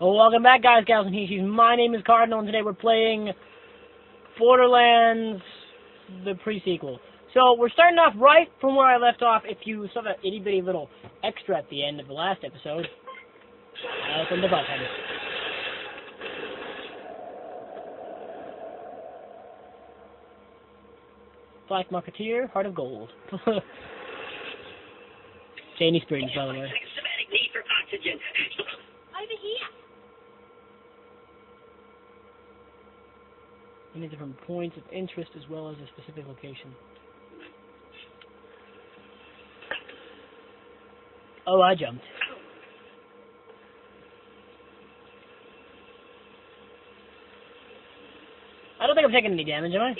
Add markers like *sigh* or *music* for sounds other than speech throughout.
Welcome back, guys, gals, and he, My name is Cardinal, and today we're playing Borderlands, the pre-sequel. So, we're starting off right from where I left off. If you saw that itty-bitty little extra at the end of the last episode, I opened the button. Black Marketeer, Heart of Gold. *laughs* Janey Springs, by the way. Over here. Many different points of interest as well as a specific location. Oh, I jumped. I don't think I'm taking any damage, am I?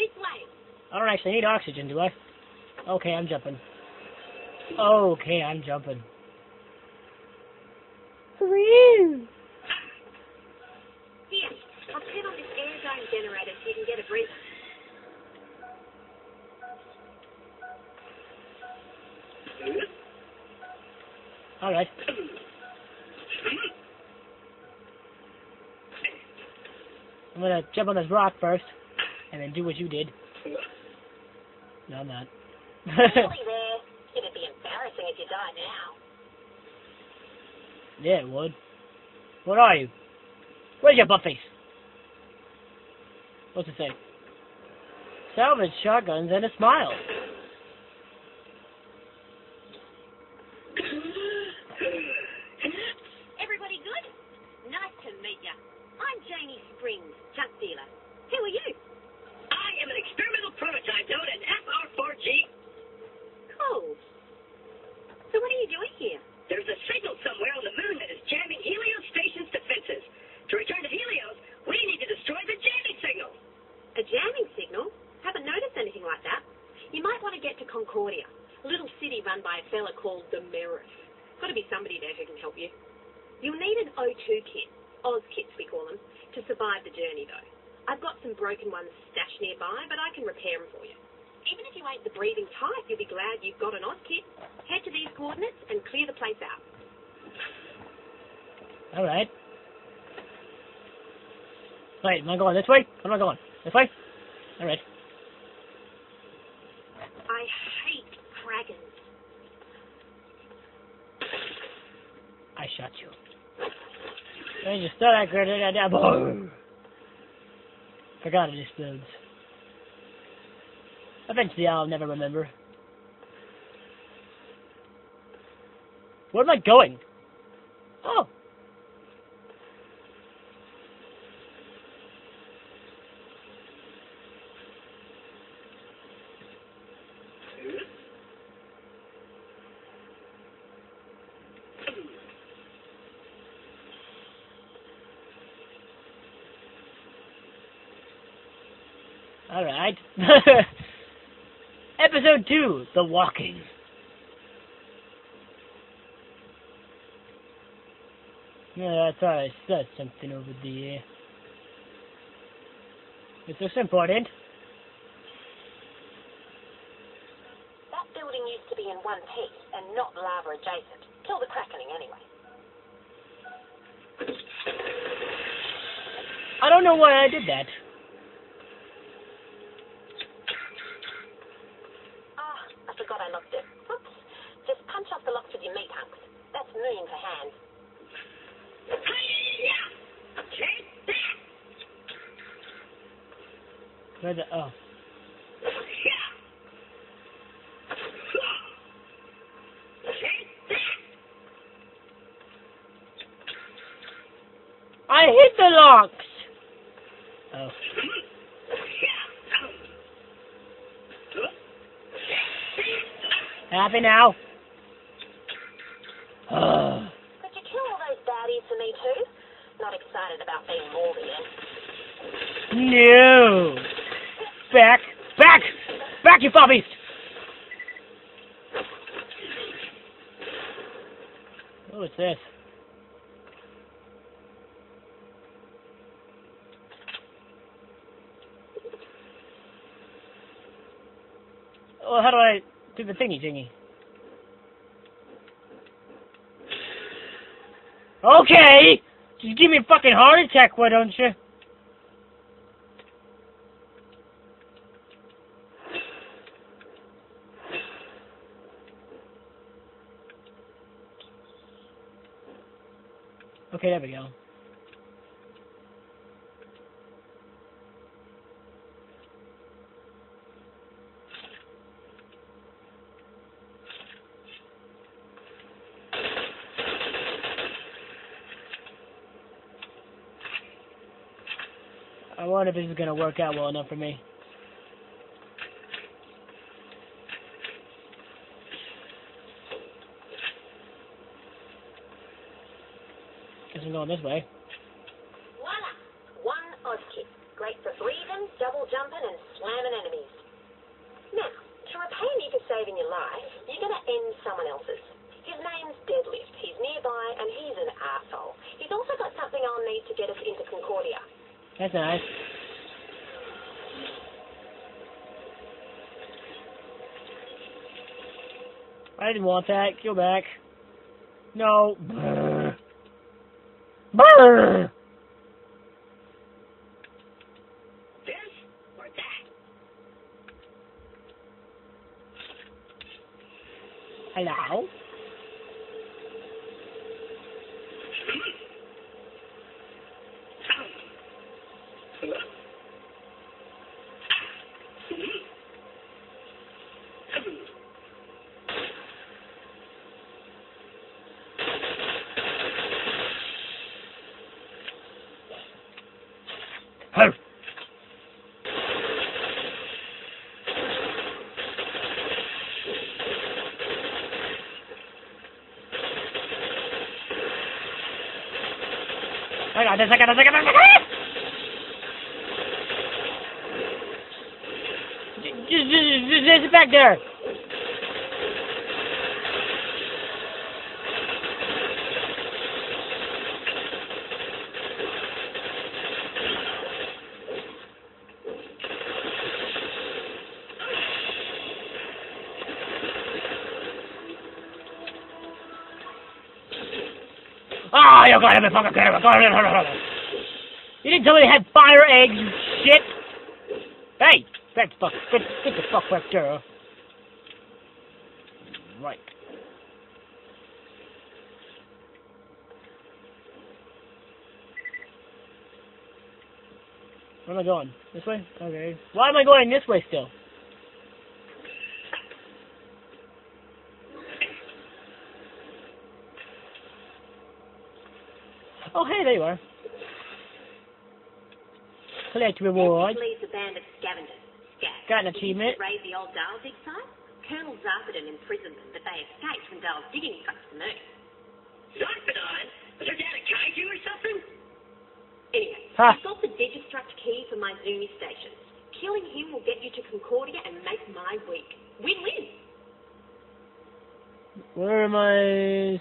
I don't actually need oxygen, do I? Okay, I'm jumping. Okay, I'm jumping. Woo! Here, I'll turn on this air zone generator so you can get a breather. Alright. I'm gonna jump on this rock first, and then do what you did. No, I'm not. Really *laughs* be embarrassing if you died now. yeah, it would. What are you? Where's your butt face? What's it say? Salvage shotguns and a smile. Everybody good? Nice to meet you. I'm Janey Springs, junk dealer. Who are you? I am an experimental prototype known as FR4G. Cool. So what are you doing here? There's a signal somewhere on the moon that is jamming Helios Station's defenses. To return to Helios, we need to destroy the jamming signal. A jamming signal? Haven't noticed anything like that. You might want to get to Concordia, a little city run by a fella called the Meriff. Got to be somebody there who can help you. You'll need an O2 kit, Oz kits we call them, to survive the journey though. I've got some broken ones stashed nearby, but I can repair them for you. Even if you ain't the breathing type, you'll be glad you've got an Oz kit. Head to these coordinates and clear the place out. Alright. Wait, am I going this way? Am I going? This way? Alright. I hate dragons. I shot you. I just thought I could hit that boom. Forgot it explodes. Eventually I'll never remember. Where am I going? Oh. Alright. *laughs* Episode 2 The Walking. Yeah, I thought I said something over there. Is this important? That building used to be in one piece and not lava adjacent. Kill the crackening anyway. I don't know why I did that. Ah, I forgot I locked it. Oops. Just punch off the locks with your meat hunks. That's moon for hands. Take that! Where the oh. Take that! I hit! Oh. Happy now? Ugh. Could you kill all those baddies for me too? Not excited about being moldy then. No! Back! Back! Back, you foul beast! What's this? Well, how do I do the thingy thingy? Okay! Just give me a fucking heart attack, why don't you? Okay, there we go. I wonder if this is gonna work out well enough for me. Guess I'm going this way. Voila! One Oz kit. Great for breathing, double jumping, and slamming enemies. Now, to repay me for saving your life, you're going to end someone else's. His name's Deadlift. He's nearby, and he's an asshole. He's also got something I'll need to get us into Concordia. That's nice. I didn't want that. Go back. No. Brr. Brr. This or that? Hello? I got this, I got this, I got this, I got this! Just, just, just, just back there. Fucking him. You didn't tell me they had fire eggs, you shit. Hey, the fuck, get, get the fuck back there. Right. Where am I going? This way? Okay. Why am I going this way still? Oh, hey, there you are. Collect reward. Deadlift leads a band of scavengers. Scag. Got an achievement. Raid the old Dalzig site. Colonel Zarpedon imprisoned them, but they escaped when Dahl's digging trucks to move. Zarpedon? Was her dad a kaiju or something? Anyway, Ha. I've got the Digistruct key for my Zoomy station. Killing him will get you to Concordia and make my week. Win-win. Where am I?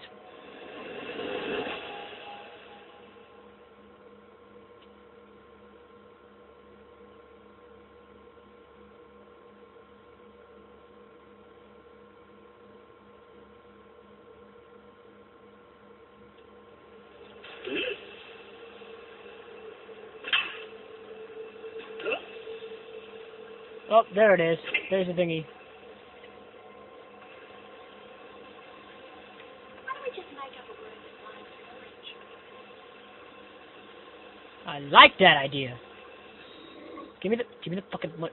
Oh, there it is. There's the thingy. Why don't we just make up a room and I like that idea. Give me the, give me the fucking what?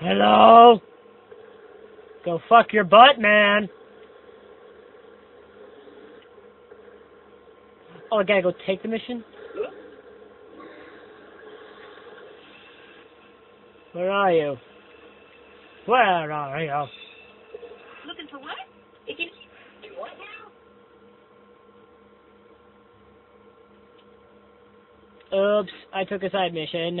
Hello? Go fuck your butt, man. Oh, I gotta go take the mission? Where are you? Where are you? Looking for you do what now? Oops, I took a side mission.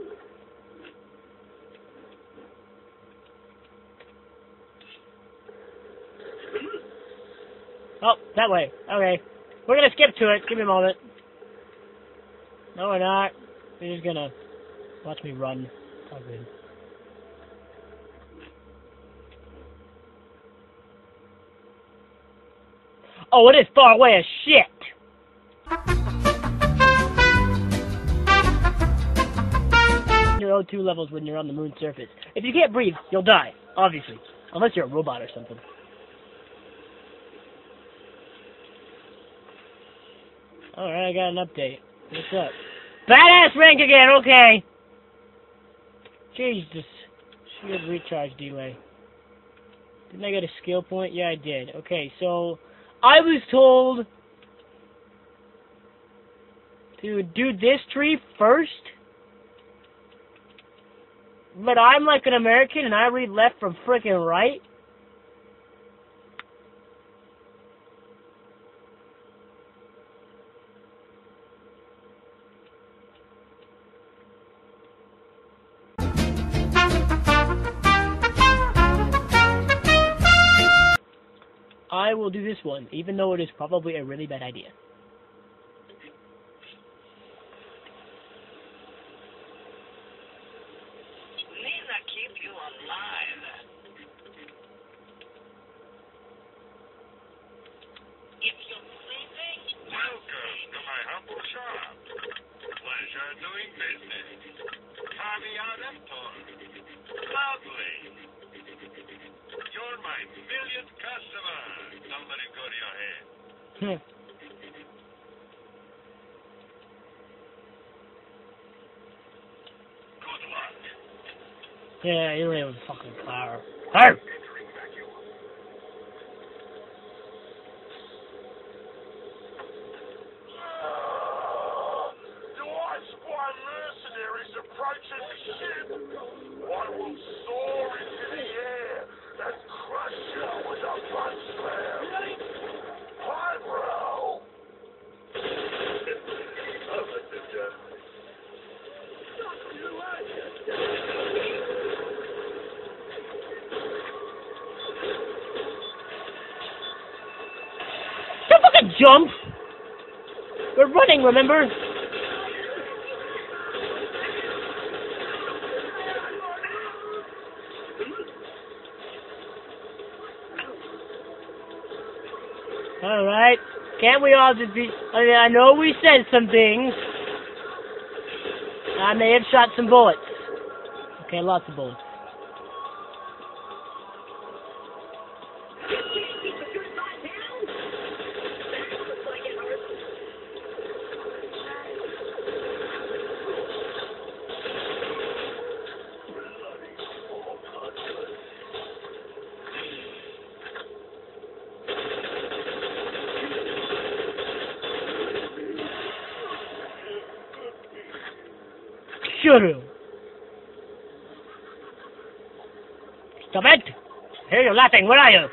Oh, that way. Okay. We're gonna skip to it. Give me a moment. No, we're not. We're just gonna watch me run. All good. Oh, it is far away as shit. Your O2 levels when you're on the moon's surface. If you can't breathe, you'll die, obviously. Unless you're a robot or something. Alright, I got an update. What's up? Badass rank again, okay. Jesus. Shield recharge delay. Didn't I get a skill point? Yeah, I did. Okay, so I was told to do this tree first. But I'm like an American and I read left from frickin' right. I will do this one, even though it is probably a really bad idea. Nina keep you alive. If you're freezing, Welcome to my humble shop. Pleasure doing business. Caviar restaurant. Lovely. You're my millionth customer. Somebody go to your head. Good luck. Yeah, you don't even fucking power. Arr! Do I spy mercenaries approaching the ship? I will soar into the air and crush you with a punch slam. Highbrow! Don't fucking jump! We're running, remember? Alright. Can't we all just be... I mean, I know we said some things. I may have shot some bullets. Okay, lots of bullets. Stop it! Hey, you're laughing. Where are you?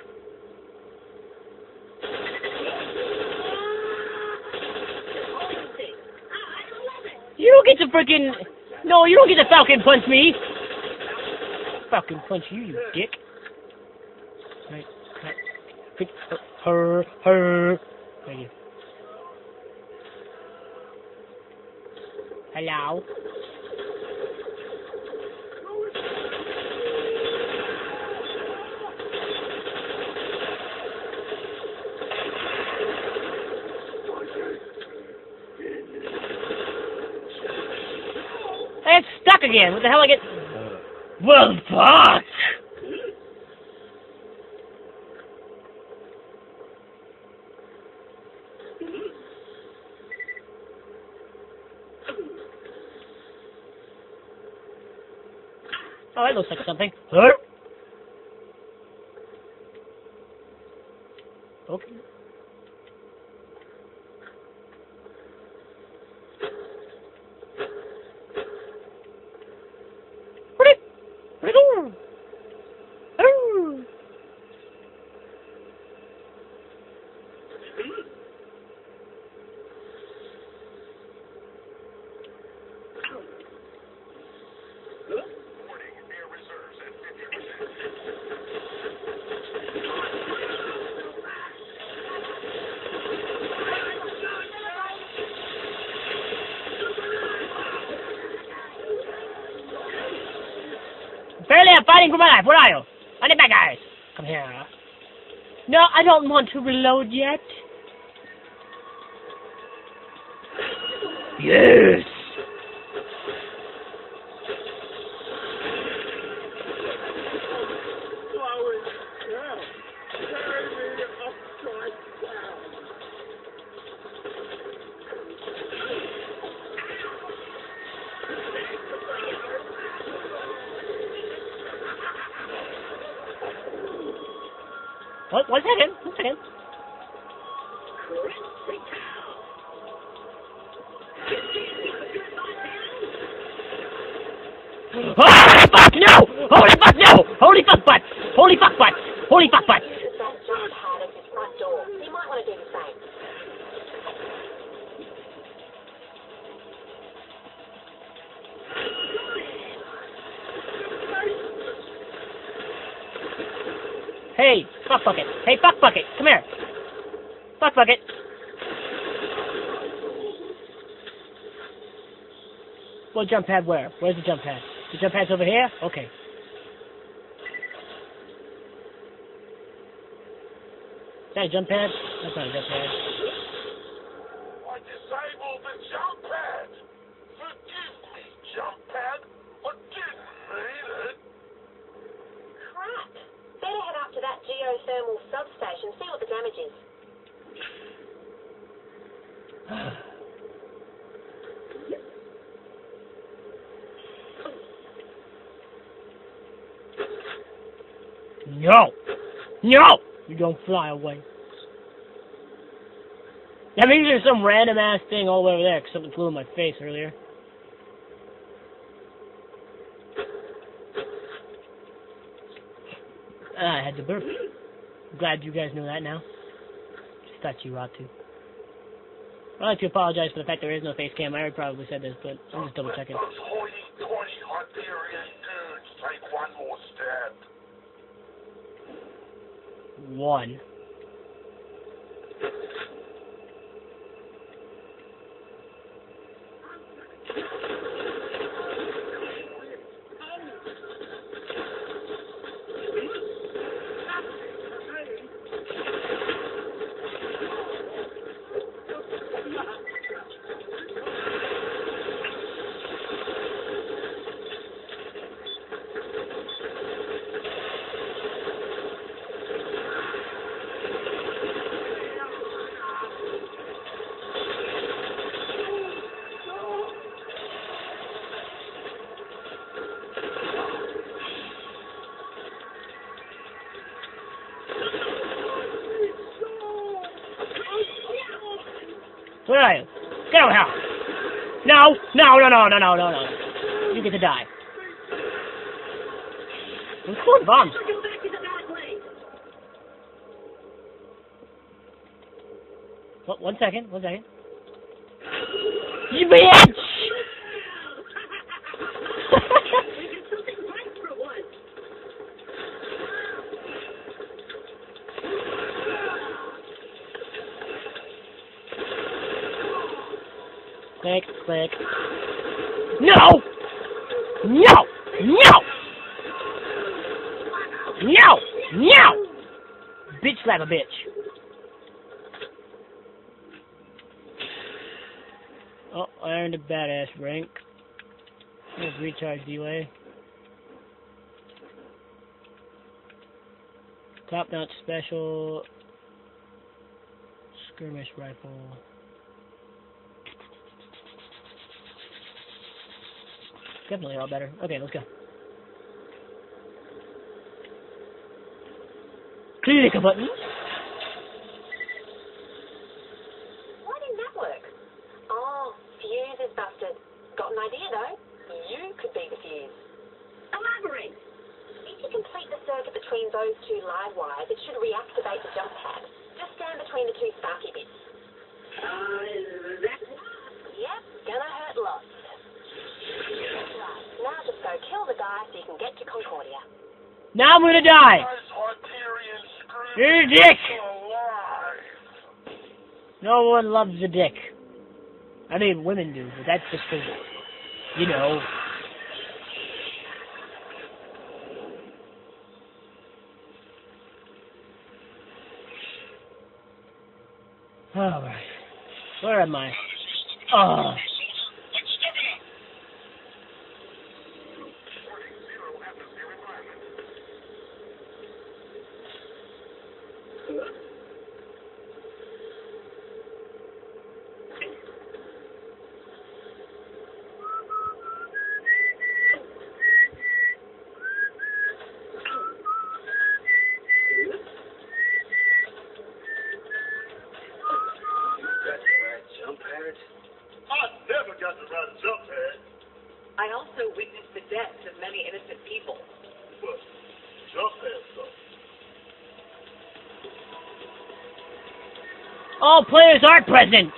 You don't get to freaking. No, you don't get to Falcon punch me. Falcon punch you, you dick. Pick uh, her, her. Thank you. Hello. Stuck again. What the hell I get? Well, fuck. Oh, that looks like something. Huh? beat. Apparently I'm fighting for my life. What are you? I need bad guys. Come here. No, I don't want to reload yet. Yes. What? One second. One second. Ah, fuck no! Holy fuck no! Holy fuck butt! Holy fuck butt! Holy fuck butt! That jump pad at his front door. You might want to do the same. Hey, fuck bucket. Hey, fuck bucket. Come here. Fuck bucket. Well, jump pad where? Where's the jump pad? The jump pad's over here? Okay. Is that jump pad? That's not a jump pad. I disabled the jump pad. Forgive me, jump pad. I didn't mean it. Crap. Better head up to that geothermal substation, see what the damage is. No! No! You don't fly away. That means there's some random ass thing all over there, because something flew in my face earlier. Ah, I had to burp. Glad you guys know that now. Just thought you ought to. I'd like to apologize for the fact there is no face cam. I already probably said this, but I'm just double checking. Those hoity-toity Hyperion dudes take one more stab. One. Where are you? Get over here! No! No, no, no, no, no, no, no. You get to die. Let's go bombs. What, one second, one second. You bitch! we did something right for once. click, click. No! No! No! No! No! Bitch slap a bitch. Oh, I earned a badass rank. There's recharge delay. Top notch special. Skirmish rifle. Definitely all better. Okay, let's go. Click a button. Why didn't that work? Oh, fuse is busted. Got an idea though. You could be the fuse. Elaborate. If you complete the circuit between those two live wires, it should reactivate the jump pad. Just stand between the two sparky bits. Uh, is that Yep, gonna hurt lots. Right, now just go kill the guy so you can get to Concordia. Now I'm gonna die. You're a dick! No one loves a dick. I mean, women do, but that's just because, you know. Alright. Where am I? Oh. All players are present!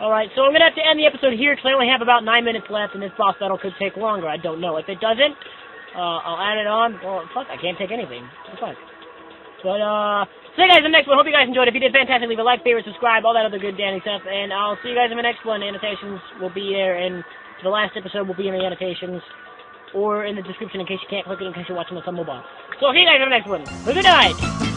Alright, so I'm gonna have to end the episode here because I only have about nine minutes left and this boss battle could take longer. I don't know. If it doesn't, uh, I'll add it on. Well, fuck, I can't take anything. Fuck? But, uh, see you guys in the next one. Hope you guys enjoyed. If you did, fantastic. Leave a like, favorite, subscribe, all that other good dandy stuff. And I'll see you guys in the next one. Annotations will be there, and the last episode will be in the annotations or in the description in case you can't click it in case you're watching this on mobile. So, I'll see you guys in the next one. Good night!